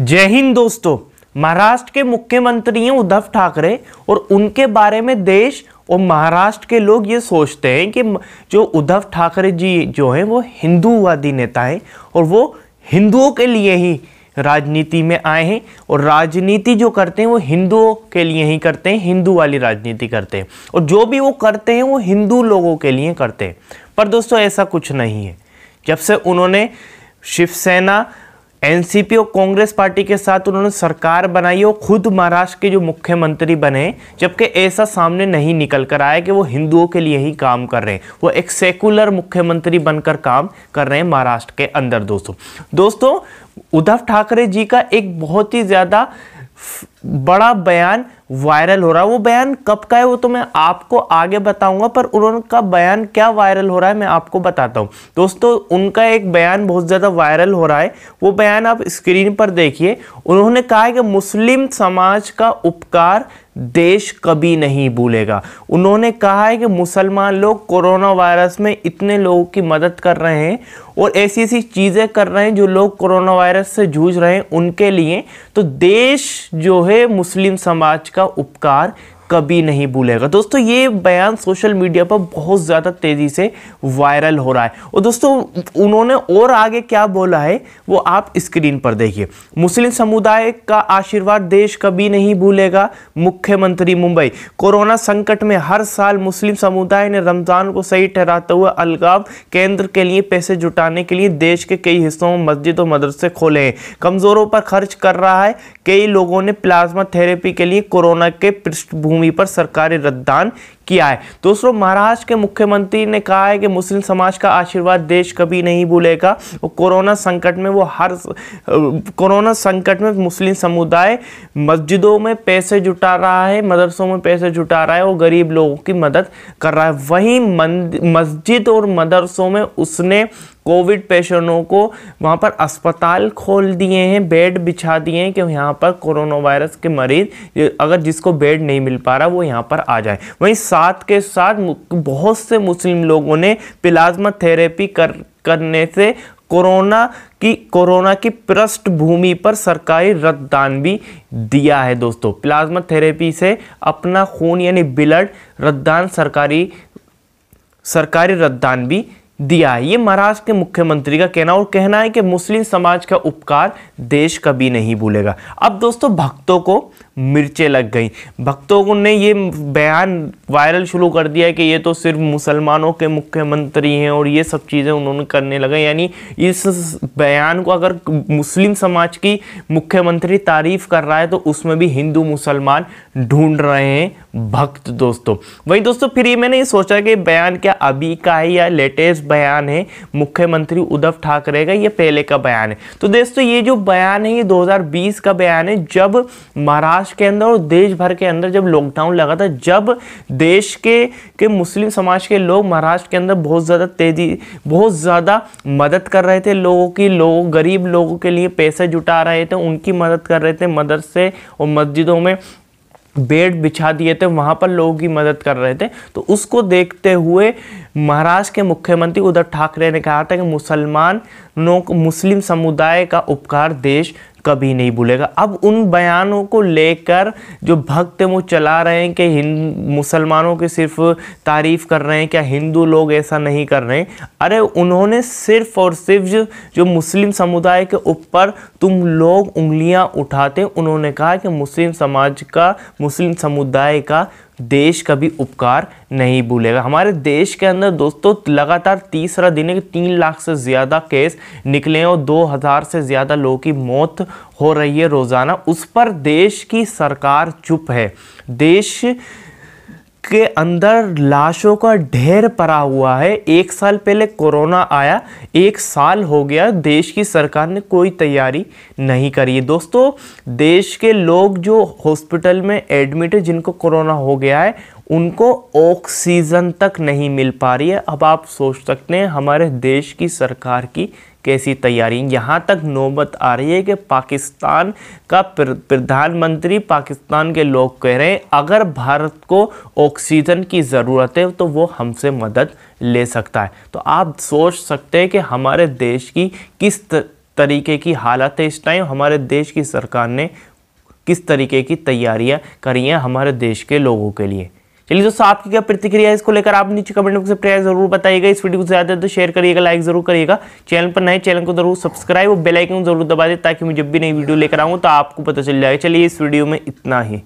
जय हिंद दोस्तों। महाराष्ट्र के मुख्यमंत्री हैं उद्धव ठाकरे और उनके बारे में देश और महाराष्ट्र के लोग ये सोचते हैं कि जो उद्धव ठाकरे जी जो हैं, वो हिंदूवादी नेता हैं और वो हिंदुओं के लिए ही राजनीति में आए हैं और राजनीति जो करते हैं, वो हिंदुओं के लिए ही करते हैं, हिंदू वाली राजनीति करते हैं। और जो भी वो करते हैं, वो हिंदू लोगों के लिए करते हैं। पर दोस्तों, ऐसा कुछ नहीं है। जब से उन्होंने शिवसेना एनसीपी और कांग्रेस पार्टी के साथ उन्होंने सरकार बनाई और खुद महाराष्ट्र के जो मुख्यमंत्री बने, जबकि ऐसा सामने नहीं निकल कर आया कि वो हिंदुओं के लिए ही काम कर रहे हैं। वो एक सेकुलर मुख्यमंत्री बनकर काम कर रहे हैं महाराष्ट्र के अंदर, दोस्तों। दोस्तों, उद्धव ठाकरे जी का एक बहुत ही ज़्यादा बड़ा बयान वायरल हो रहा है। वो बयान कब का है वो तो मैं आपको आगे बताऊँगा, पर उनका बयान क्या वायरल हो रहा है मैं आपको बताता हूँ। दोस्तों, उनका एक बयान बहुत ज़्यादा वायरल हो रहा है। वो बयान आप स्क्रीन पर देखिए। उन्होंने कहा है कि मुस्लिम समाज का उपकार देश कभी नहीं भूलेगा। उन्होंने कहा है कि मुसलमान लोग कोरोना वायरस में इतने लोगों की मदद कर रहे हैं और ऐसी ऐसी चीज़ें कर रहे हैं जो लोग कोरोना वायरस से जूझ रहे हैं उनके लिए। तो देश जो है मुस्लिम समाज का उपकार कभी नहीं भूलेगा। दोस्तों, ये बयान सोशल मीडिया पर बहुत ज़्यादा तेज़ी से वायरल हो रहा है। और दोस्तों, उन्होंने और आगे क्या बोला है, वो आप स्क्रीन पर देखिए। मुस्लिम समुदाय का आशीर्वाद देश कभी नहीं भूलेगा, मुख्यमंत्री मुंबई। कोरोना संकट में हर साल मुस्लिम समुदाय ने रमज़ान को सही ठहराते हुए अलगाव केंद्र के लिए पैसे जुटाने के लिए देश के कई हिस्सों में मस्जिद और मदरसे खोले हैं। कमज़ोरों पर खर्च कर रहा है। कई लोगों ने प्लाज्मा थेरेपी के लिए कोरोना के पृष्ठभूमि भूमि पर सरकारी रद्दान किया है। दोस्तों, महाराष्ट्र के मुख्यमंत्री ने कहा है कि मुस्लिम समाज का आशीर्वाद देश कभी नहीं भूलेगा। और कोरोना संकट में, वो हर कोरोना संकट में मुस्लिम समुदाय मस्जिदों में पैसे जुटा रहा है, मदरसों में पैसे जुटा रहा है और गरीब लोगों की मदद कर रहा है। वहीं मस्जिद और मदरसों में उसने कोविड पेशेंटों को वहाँ पर अस्पताल खोल दिए हैं, बेड बिछा दिए हैं कि यहाँ पर कोरोना वायरस के मरीज़, अगर जिसको बेड नहीं मिल पा रहा, वो यहाँ पर आ जाए। वहीं साथ के साथ बहुत से मुस्लिम लोगों ने प्लाज्मा थेरेपी कर, करने से कोरोना की कोरोना की पृष्ठभूमि पर सरकारी रक्तदान भी दिया है दोस्तों। प्लाज्मा थेरेपी से अपना खून यानी ब्लड रक्तदान सरकारी सरकारी रक्तदान भी दिया है। ये महाराष्ट्र के मुख्यमंत्री का कहना और कहना है कि मुस्लिम समाज का उपकार देश कभी नहीं भूलेगा। अब दोस्तों, भक्तों को मिर्चें लग गई। भक्तों ने ये बयान वायरल शुरू कर दिया कि ये तो सिर्फ़ मुसलमानों के मुख्यमंत्री हैं और ये सब चीज़ें उन्होंने करने लगे यानी इस बयान को अगर मुस्लिम समाज की मुख्यमंत्री तारीफ़ कर रहा है तो उसमें भी हिंदू मुसलमान ढूंढ रहे हैं भक्त दोस्तों। वही दोस्तों, फिर ये मैंने ये सोचा कि बयान क्या अभी का है या लेटेस्ट बयान है? मुख्यमंत्री उद्धव ठाकरे का ये पहले का बयान है। तो दोस्तों, ये जो बयान है, ये 2020 का बयान है, जब महाराष्ट्र के अंदर और देश भर के अंदर जब लॉकडाउन लगा था, जब देश के के मुस्लिम समाज के लोग महाराष्ट्र के अंदर बहुत ज़्यादा तेज़ी, बहुत ज़्यादा मदद कर रहे थे लोगों की, लोग, गरीब लोगों के लिए पैसे जुटा रहे थे, उनकी मदद कर रहे थे, मदरसे और मस्जिदों में बेड बिछा दिए थे, वहाँ पर लोगों की मदद कर रहे थे। तो उसको देखते हुए महाराष्ट्र के मुख्यमंत्री उद्धव ठाकरे ने कहा था कि मुसलमानों मुस्लिम समुदाय का उपकार देश कभी नहीं भूलेगा। अब उन बयानों को लेकर जो भक्त वो चला रहे हैं कि हिंद मुसलमानों की सिर्फ़ तारीफ़ कर रहे हैं क्या हिंदू लोग ऐसा नहीं कर रहे हैं? अरे उन्होंने सिर्फ़ और सिर्फ़ जो, जो मुस्लिम समुदाय के ऊपर तुम लोग उंगलियाँ उठाते उन्होंने कहा कि मुस्लिम समाज का मुस्लिम समुदाय का देश कभी उपकार नहीं भूलेगा। हमारे देश के अंदर दोस्तों, लगातार तीसरा दिन है तीन लाख से ज़्यादा केस निकले हैं और दो हज़ार से ज़्यादा लोगों की मौत हो रही है रोज़ाना। उस पर देश की सरकार चुप है। देश के अंदर लाशों का ढेर पड़ा हुआ है। एक साल पहले कोरोना आया, एक साल हो गया, देश की सरकार ने कोई तैयारी नहीं करी है। दोस्तों, देश के लोग जो हॉस्पिटल में एडमिट है, जिनको कोरोना हो गया है उनको ऑक्सीजन तक नहीं मिल पा रही है। अब आप सोच सकते हैं, हमारे देश की सरकार की कैसी तैयारी। यहाँ तक नौबत आ रही है कि पाकिस्तान का प्रधानमंत्री पाकिस्तान के लोग कह रहे हैं, अगर भारत को ऑक्सीजन की ज़रूरत है तो वो हमसे मदद ले सकता है। तो आप सोच सकते हैं कि हमारे देश की किस तरीके की हालत है। इस टाइम हमारे देश की सरकार ने किस तरीके की तैयारियाँ करी हैं हमारे देश के लोगों के लिए। चलिए दोस्तों, आपकी क्या प्रतिक्रिया इसको लेकर आप नीचे कमेंट बॉक्स में प्रयास ज़रूर बताइएगा। इस वीडियो को ज़्यादा तो शेयर करिएगा लाइक ज़रूर करिएगा। चैनल पर नए चैनल को ज़रूर सब्सक्राइब और बेलाइकन ज़रूर दबा दे ताकि मैं जब भी नई वीडियो लेकर आऊँ तो आपको पता चल जाएगा। चलिए इस वीडियो में इतना ही।